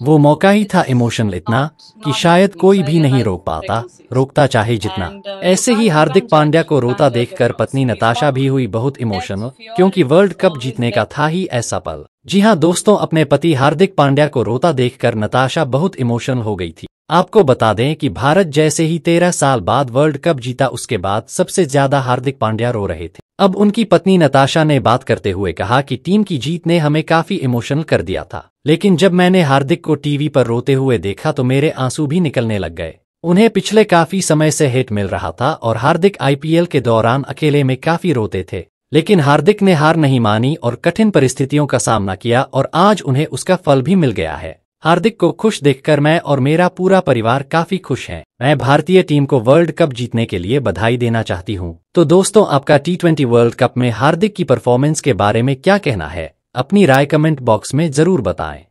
वो मौका ही था इमोशनल इतना कि शायद कोई भी नहीं रोक पाता रोकता चाहे जितना। ऐसे ही हार्दिक पांड्या को रोता देखकर पत्नी नताशा भी हुई बहुत इमोशनल क्योंकि वर्ल्ड कप जीतने का था ही ऐसा पल। जी हाँ दोस्तों अपने पति हार्दिक पांड्या को रोता देखकर नताशा बहुत इमोशनल हो गई थी। आपको बता दें कि भारत जैसे ही तेरह साल बाद वर्ल्ड कप जीता, उसके बाद सबसे ज़्यादा हार्दिक पांड्या रो रहे थे। अब उनकी पत्नी नताशा ने बात करते हुए कहा कि टीम की जीत ने हमें काफ़ी इमोशनल कर दिया था। लेकिन जब मैंने हार्दिक को टीवी पर रोते हुए देखा तो मेरे आँसू भी निकलने लग गए। उन्हें पिछले काफ़ी समय से हेट मिल रहा था और हार्दिक आईपीएल के दौरान अकेले में काफ़ी रोते थे। लेकिन हार्दिक ने हार नहीं मानी और कठिन परिस्थितियों का सामना किया और आज उन्हें उसका फल भी मिल गया है। हार्दिक को खुश देखकर मैं और मेरा पूरा परिवार काफ़ी खुश है। मैं भारतीय टीम को वर्ल्ड कप जीतने के लिए बधाई देना चाहती हूँ। तो दोस्तों, आपका टी ट्वेंटी वर्ल्ड कप में हार्दिक की परफॉर्मेंस के बारे में क्या कहना है? अपनी राय कमेंट बॉक्स में ज़रूर बताएँ।